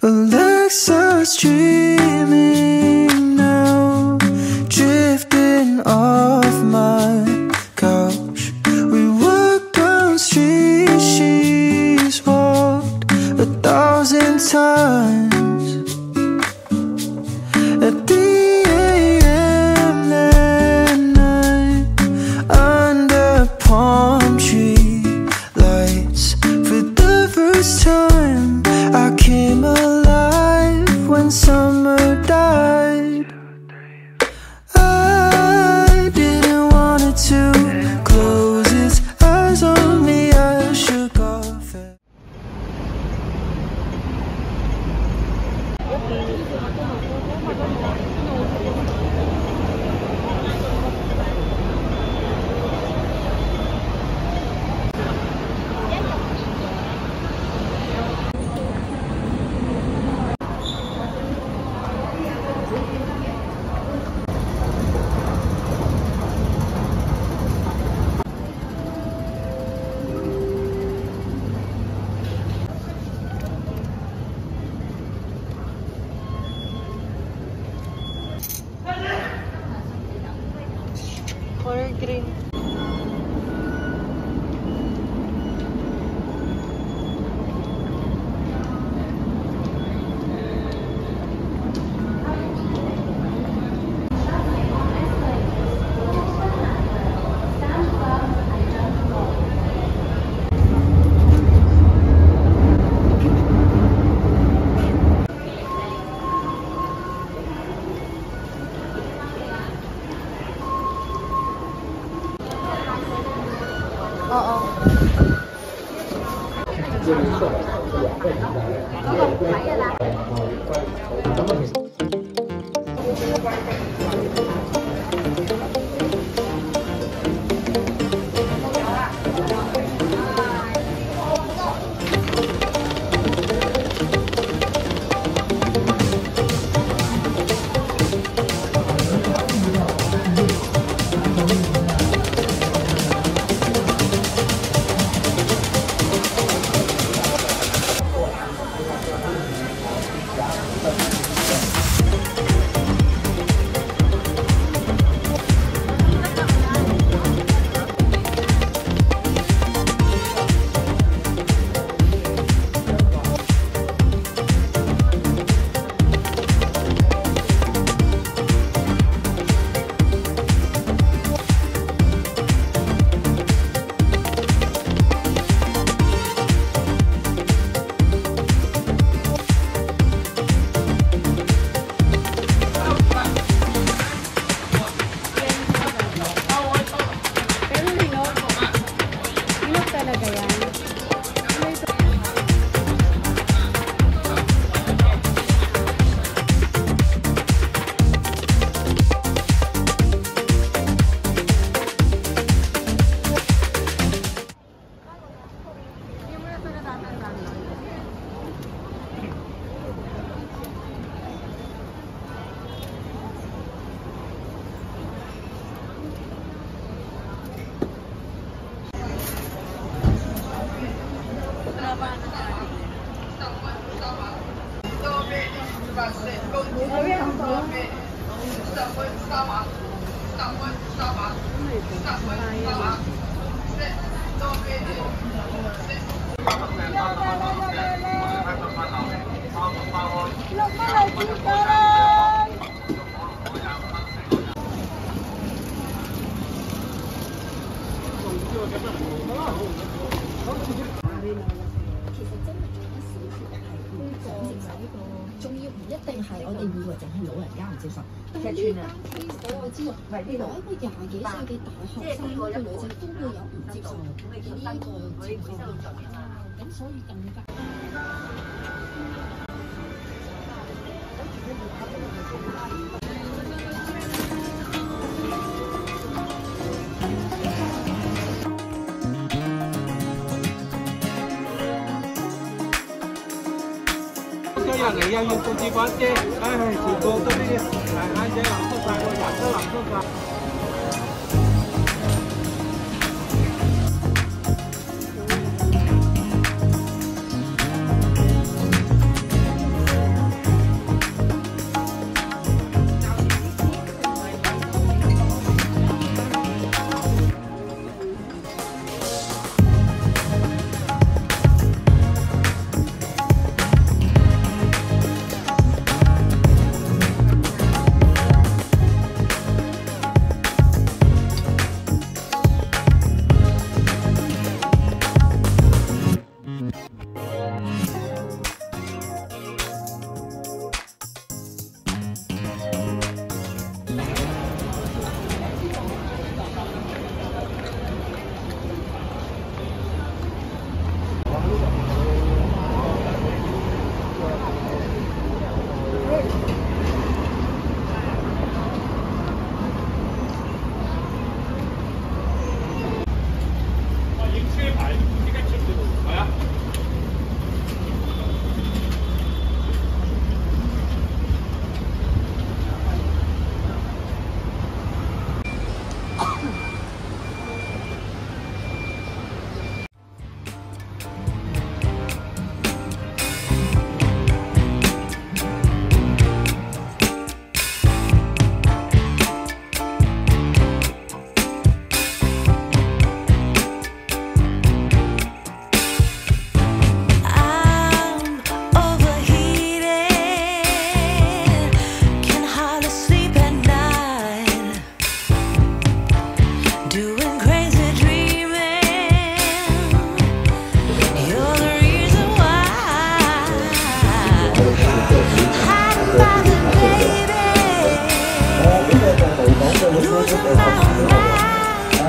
Alexa's dreaming now, drifting off my couch. We walked down streets she's walked a thousand times. Summer died. I didn't want it to close its eyes on me. I shook off it. creen Thank you. 仲要唔一定係我哋以為淨係老人家唔接受，但係呢單 case 我知道，原來一個廿幾歲嘅大學生一個女仔都會有唔接受呢個情況，咁所以更加。今日嚟又要顾住把遮，唉，全部都呢啲眼仔淋湿晒，个人都淋湿晒。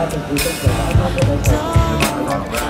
I Don't